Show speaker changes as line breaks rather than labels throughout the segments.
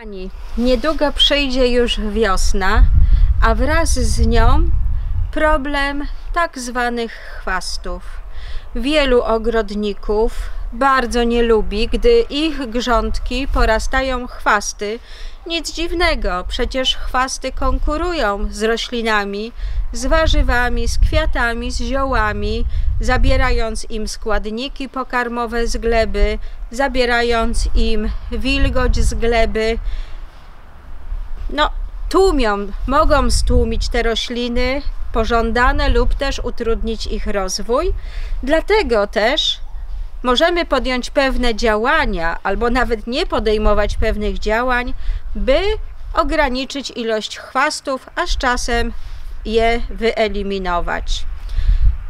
Kochani, niedługo przyjdzie już wiosna, a wraz z nią problem tak zwanych chwastów. Wielu ogrodników bardzo nie lubi, gdy ich grządki porastają chwasty. Nic dziwnego, przecież chwasty konkurują z roślinami, z warzywami, z kwiatami, z ziołami, zabierając im składniki pokarmowe z gleby, zabierając im wilgoć z gleby. No, tłumią, mogą stłumić te rośliny pożądane lub też utrudnić ich rozwój. Dlatego też możemy podjąć pewne działania, albo nawet nie podejmować pewnych działań, by ograniczyć ilość chwastów, a z czasem je wyeliminować.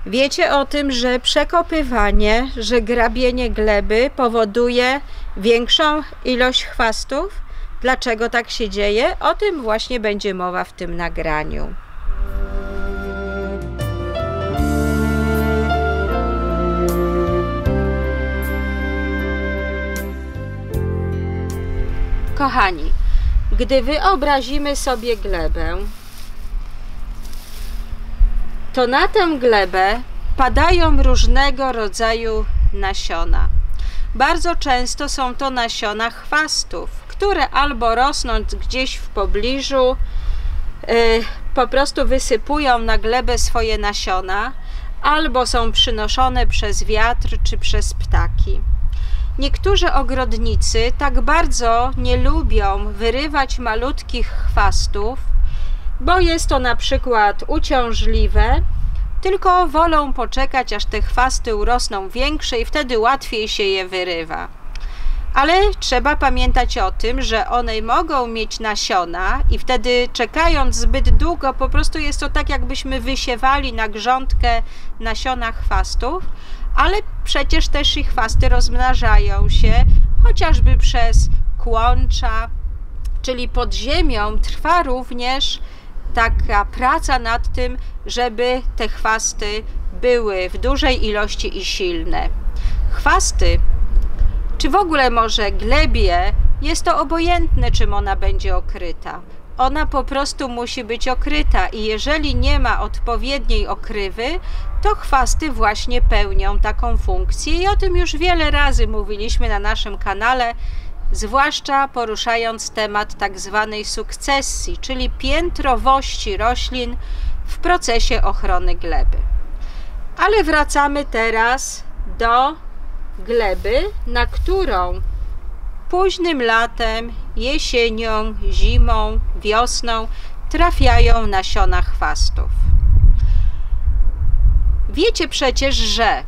Wiecie o tym, że przekopywanie, że grabienie gleby powoduje większą ilość chwastów? Dlaczego tak się dzieje? O tym właśnie będzie mowa w tym nagraniu. Kochani, gdy wyobrazimy sobie glebę, to na tę glebę padają różnego rodzaju nasiona. Bardzo często są to nasiona chwastów, które albo rosną gdzieś w pobliżu, yy, po prostu wysypują na glebę swoje nasiona, albo są przynoszone przez wiatr czy przez ptaki. Niektórzy ogrodnicy tak bardzo nie lubią wyrywać malutkich chwastów, bo jest to na przykład uciążliwe, tylko wolą poczekać, aż te chwasty urosną większe i wtedy łatwiej się je wyrywa. Ale trzeba pamiętać o tym, że one mogą mieć nasiona i wtedy czekając zbyt długo, po prostu jest to tak, jakbyśmy wysiewali na grządkę nasiona chwastów, ale przecież też ich chwasty rozmnażają się chociażby przez kłącza, czyli pod ziemią trwa również taka praca nad tym, żeby te chwasty były w dużej ilości i silne. Chwasty, czy w ogóle może glebie, jest to obojętne, czym ona będzie okryta. Ona po prostu musi być okryta i jeżeli nie ma odpowiedniej okrywy, to chwasty właśnie pełnią taką funkcję i o tym już wiele razy mówiliśmy na naszym kanale, zwłaszcza poruszając temat tak zwanej sukcesji, czyli piętrowości roślin w procesie ochrony gleby. Ale wracamy teraz do gleby, na którą późnym latem, jesienią, zimą, wiosną trafiają nasiona chwastów. Wiecie przecież, że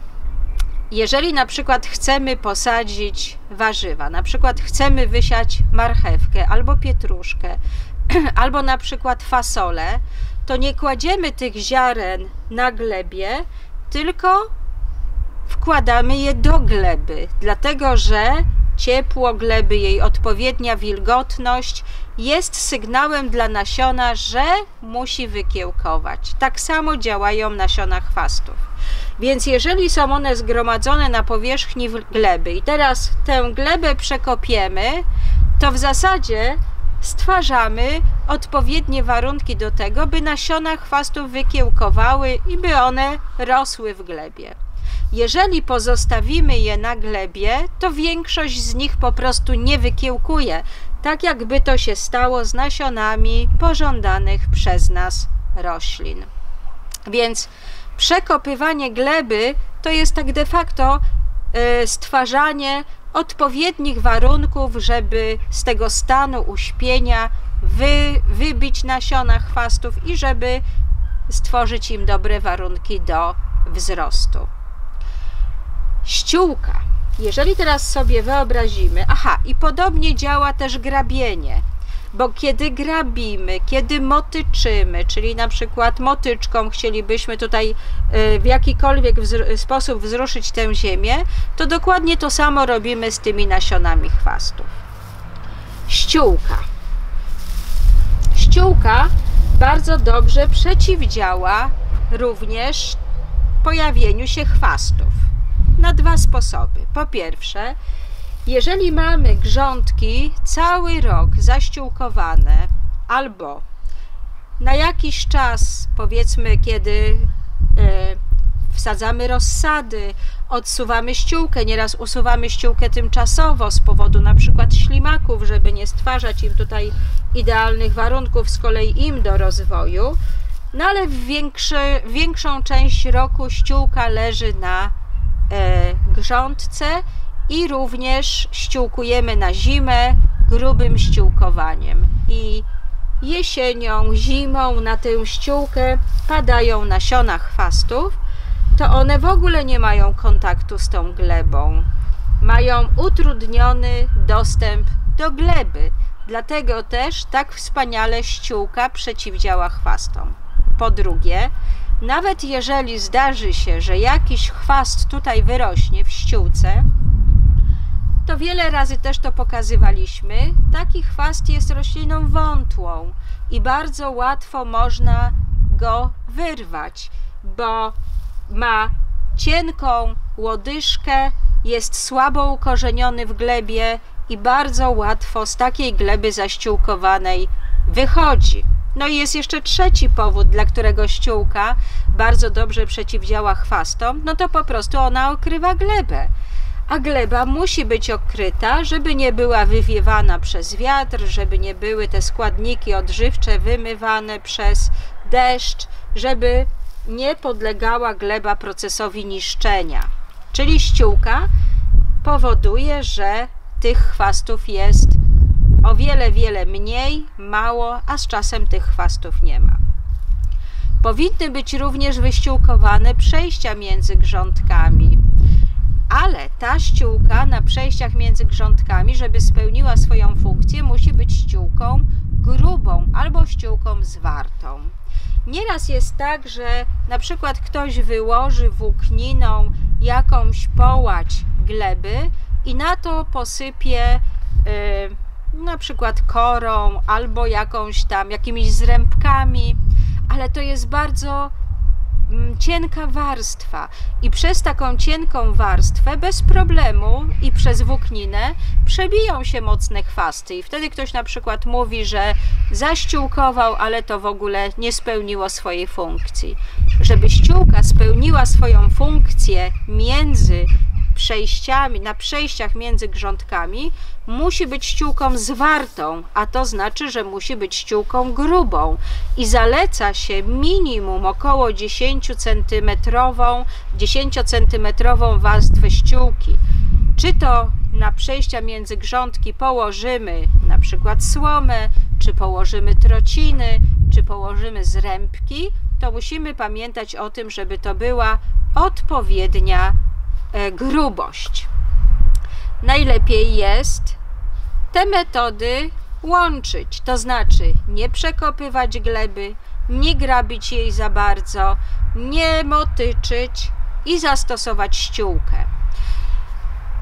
jeżeli na przykład chcemy posadzić warzywa, na przykład chcemy wysiać marchewkę albo pietruszkę, albo na przykład fasolę, to nie kładziemy tych ziaren na glebie, tylko wkładamy je do gleby, dlatego że ciepło gleby, jej odpowiednia wilgotność jest sygnałem dla nasiona, że musi wykiełkować. Tak samo działają nasiona chwastów. Więc jeżeli są one zgromadzone na powierzchni gleby i teraz tę glebę przekopiemy, to w zasadzie stwarzamy odpowiednie warunki do tego, by nasiona chwastów wykiełkowały i by one rosły w glebie. Jeżeli pozostawimy je na glebie, to większość z nich po prostu nie wykiełkuje, tak jakby to się stało z nasionami pożądanych przez nas roślin. Więc przekopywanie gleby to jest tak de facto y, stwarzanie odpowiednich warunków, żeby z tego stanu uśpienia wy, wybić nasiona chwastów i żeby stworzyć im dobre warunki do wzrostu ściółka. Jeżeli teraz sobie wyobrazimy, aha, i podobnie działa też grabienie, bo kiedy grabimy, kiedy motyczymy, czyli na przykład motyczką chcielibyśmy tutaj y, w jakikolwiek sposób wzruszyć tę ziemię, to dokładnie to samo robimy z tymi nasionami chwastów. Ściółka. Ściółka bardzo dobrze przeciwdziała również pojawieniu się chwastów na dwa sposoby. Po pierwsze, Jeżeli mamy grządki cały rok zaściółkowane albo na jakiś czas, powiedzmy, kiedy e, wsadzamy rozsady, odsuwamy ściółkę, nieraz usuwamy ściółkę tymczasowo z powodu na przykład ślimaków, żeby nie stwarzać im tutaj idealnych warunków z kolei im do rozwoju. No ale większy, większą część roku ściółka leży na grządce i również ściółkujemy na zimę grubym ściółkowaniem. I jesienią, zimą na tę ściółkę padają nasiona chwastów, to one w ogóle nie mają kontaktu z tą glebą. Mają utrudniony dostęp do gleby. Dlatego też tak wspaniale ściółka przeciwdziała chwastom. Po drugie, nawet jeżeli zdarzy się, że jakiś chwast tutaj wyrośnie w ściółce, to wiele razy też to pokazywaliśmy. Taki chwast jest rośliną wątłą i bardzo łatwo można go wyrwać, bo ma cienką łodyżkę, jest słabo ukorzeniony w glebie i bardzo łatwo z takiej gleby zaściółkowanej wychodzi. No i jest jeszcze trzeci powód, dla którego ściółka bardzo dobrze przeciwdziała chwastom, no to po prostu ona okrywa glebę. A gleba musi być okryta, żeby nie była wywiewana przez wiatr, żeby nie były te składniki odżywcze wymywane przez deszcz, żeby nie podlegała gleba procesowi niszczenia. Czyli ściółka powoduje, że tych chwastów jest o wiele, wiele mniej, mało, a z czasem tych chwastów nie ma. Powinny być również wyściółkowane przejścia między grządkami, ale ta ściółka na przejściach między grządkami, żeby spełniła swoją funkcję, musi być ściółką grubą albo ściółką zwartą. Nieraz jest tak, że na przykład ktoś wyłoży włókniną jakąś połać gleby i na to posypie yy, na przykład korą albo jakąś tam jakimiś zrębkami, ale to jest bardzo Mm, cienka warstwa i przez taką cienką warstwę bez problemu i przez włókninę przebiją się mocne chwasty i wtedy ktoś na przykład mówi, że zaściółkował, ale to w ogóle nie spełniło swojej funkcji. Żeby ściółka spełniła swoją funkcję między przejściami, na przejściach między grządkami musi być ściółką zwartą, a to znaczy, że musi być ściółką grubą i zaleca się minimum około 10 cm, 10 cm warstwę ściółki. Czy to na przejścia między grządki położymy na przykład słomę, czy położymy trociny, czy położymy zrębki, to musimy pamiętać o tym, żeby to była odpowiednia grubość. Najlepiej jest te metody łączyć, to znaczy nie przekopywać gleby, nie grabić jej za bardzo, nie motyczyć i zastosować ściółkę.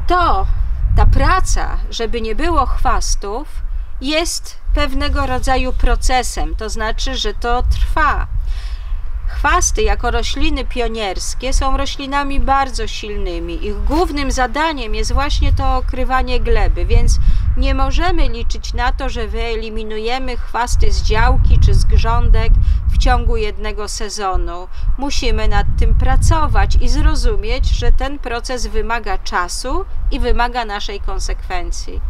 To, ta praca, żeby nie było chwastów, jest pewnego rodzaju procesem, to znaczy, że to trwa. Chwasty jako rośliny pionierskie są roślinami bardzo silnymi. Ich głównym zadaniem jest właśnie to okrywanie gleby, więc nie możemy liczyć na to, że wyeliminujemy chwasty z działki czy z grządek w ciągu jednego sezonu. Musimy nad tym pracować i zrozumieć, że ten proces wymaga czasu i wymaga naszej konsekwencji.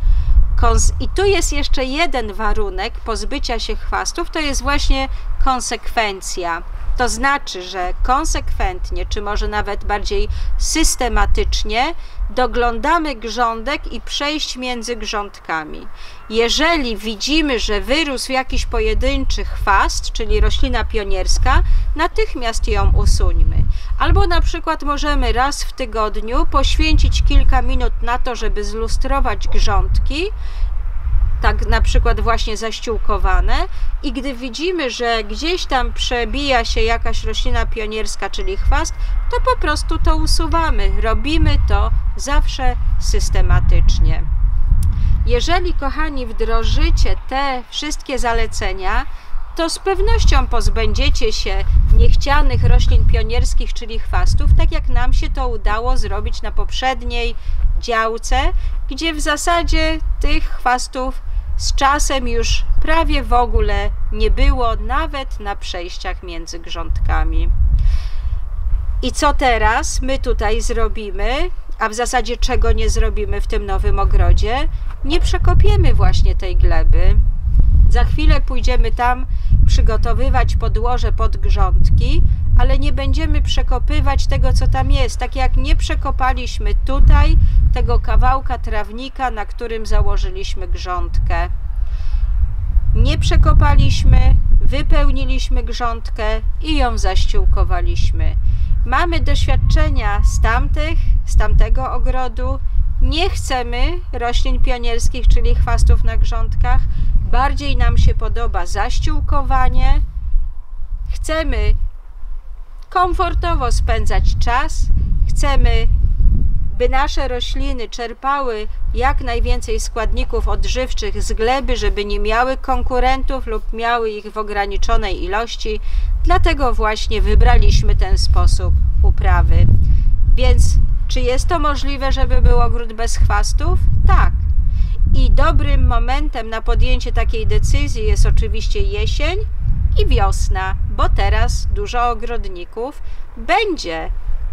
I tu jest jeszcze jeden warunek pozbycia się chwastów, to jest właśnie konsekwencja. To znaczy, że konsekwentnie, czy może nawet bardziej systematycznie doglądamy grządek i przejść między grządkami. Jeżeli widzimy, że wyrósł jakiś pojedynczy chwast, czyli roślina pionierska, natychmiast ją usuńmy. Albo na przykład możemy raz w tygodniu poświęcić kilka minut na to, żeby zlustrować grządki tak na przykład właśnie zaściółkowane i gdy widzimy, że gdzieś tam przebija się jakaś roślina pionierska, czyli chwast, to po prostu to usuwamy. Robimy to zawsze systematycznie. Jeżeli, kochani, wdrożycie te wszystkie zalecenia, to z pewnością pozbędziecie się niechcianych roślin pionierskich, czyli chwastów, tak jak nam się to udało zrobić na poprzedniej działce, gdzie w zasadzie tych chwastów z czasem już prawie w ogóle nie było, nawet na przejściach między grządkami. I co teraz my tutaj zrobimy? A w zasadzie czego nie zrobimy w tym nowym ogrodzie? Nie przekopiemy właśnie tej gleby. Za chwilę pójdziemy tam przygotowywać podłoże pod grządki, ale nie będziemy przekopywać tego, co tam jest. Tak jak nie przekopaliśmy tutaj tego kawałka trawnika, na którym założyliśmy grządkę. Nie przekopaliśmy, wypełniliśmy grządkę i ją zaściółkowaliśmy. Mamy doświadczenia z tamtych, z tamtego ogrodu. Nie chcemy roślin pionierskich, czyli chwastów na grządkach. Bardziej nam się podoba zaściółkowanie. Chcemy komfortowo spędzać czas. Chcemy, by nasze rośliny czerpały jak najwięcej składników odżywczych z gleby, żeby nie miały konkurentów lub miały ich w ograniczonej ilości. Dlatego właśnie wybraliśmy ten sposób uprawy. Więc czy jest to możliwe, żeby był ogród bez chwastów? Tak. I dobrym momentem na podjęcie takiej decyzji jest oczywiście jesień i wiosna, bo teraz dużo ogrodników będzie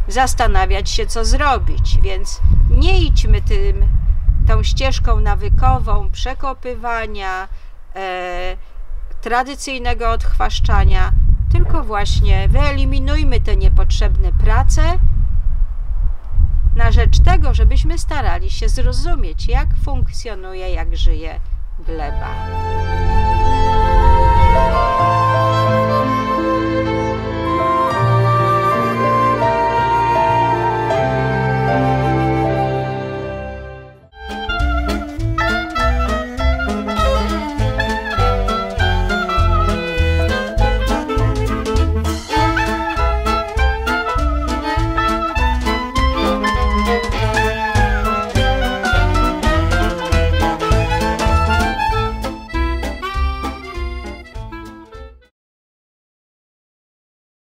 zastanawiać się, co zrobić, więc nie idźmy tym, tą ścieżką nawykową przekopywania, e, tradycyjnego odchwaszczania, tylko właśnie wyeliminujmy te niepotrzebne prace na rzecz tego, żebyśmy starali się zrozumieć, jak funkcjonuje, jak żyje gleba.